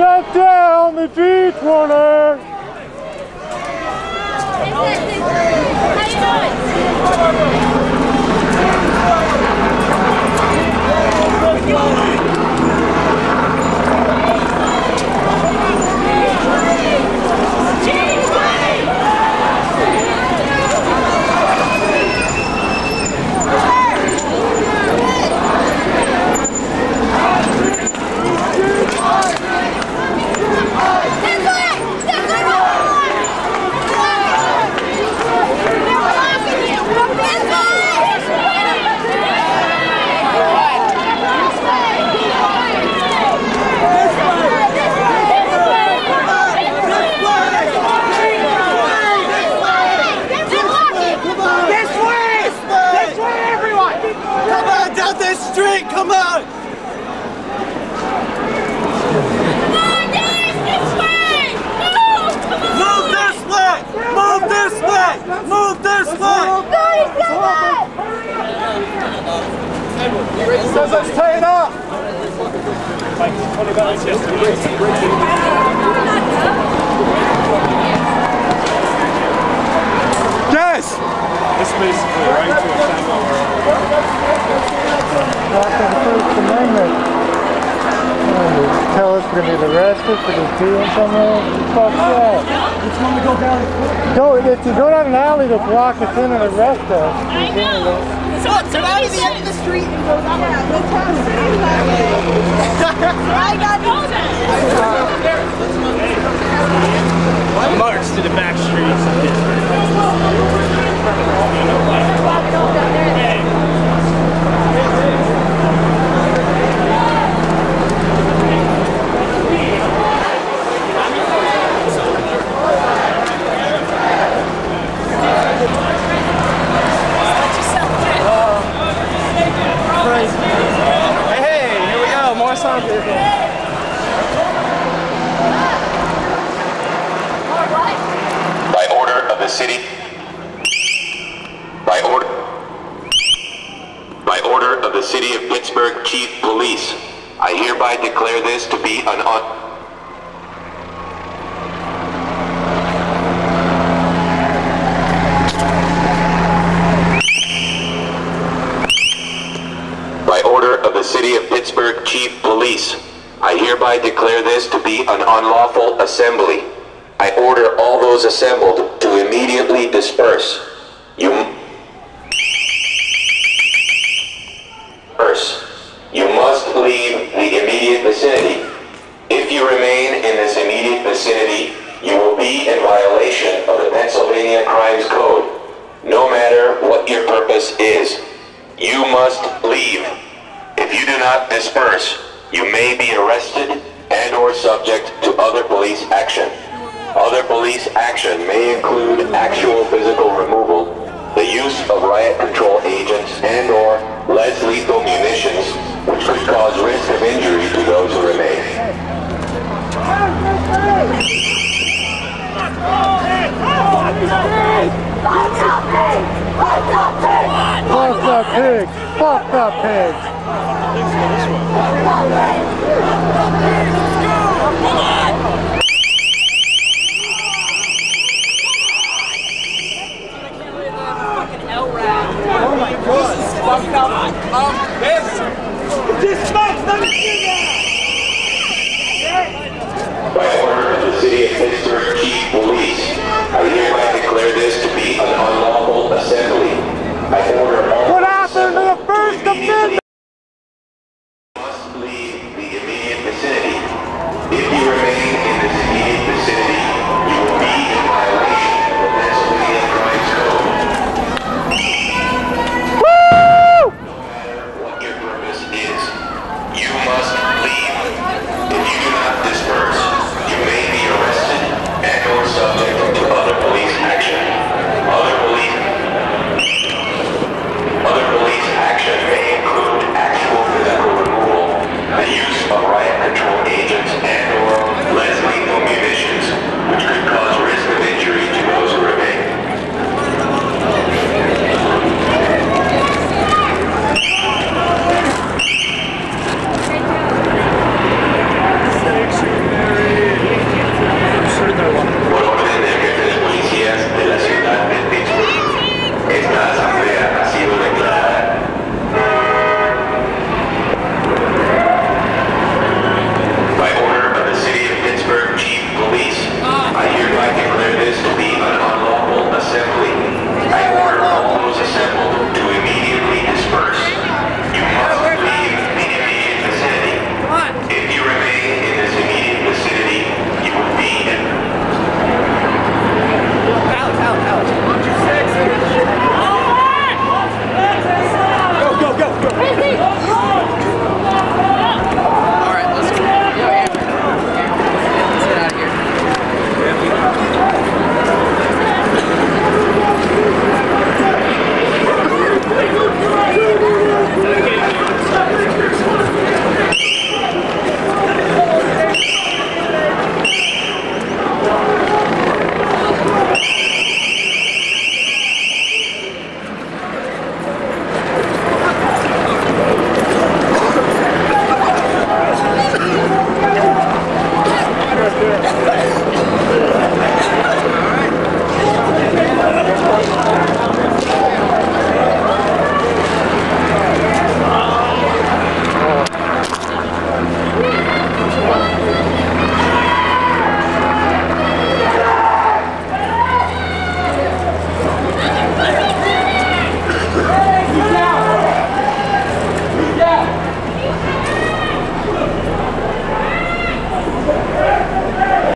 Shut down the G20! This Says let's tie up! Yes! This basically right to After the First Amendment. Tell us we're gonna be arrested for just doing something. Fuck that. Which one to go down? Go, if you go down an alley to block us in and arrest us. I know. So it's Go to the end of the street and Highway. I got March to the back streets. Hey, here we go, more songs. By order of the city. By order. By order of the city of Pittsburgh Chief Police, I hereby declare this to be an un. By order of the City of Pittsburgh Chief Police, I hereby declare this to be an unlawful assembly. I order all those assembled immediately disperse. You disperse. You must leave the immediate vicinity. If you remain in this immediate vicinity, you will be in violation of the Pennsylvania Crimes Code, no matter what your purpose is. You must leave. If you do not disperse, you may be arrested and or subject to other police action. Other police action may include actual physical removal, the use of riot control agents and or less lethal munitions, which could cause risk of injury to those who remain. Fuck the pigs! Fuck the pigs! By City of Pittsburgh Chief Police. I hereby declare this to be an unlawful assembly. I order all... What happened to the First Amendment?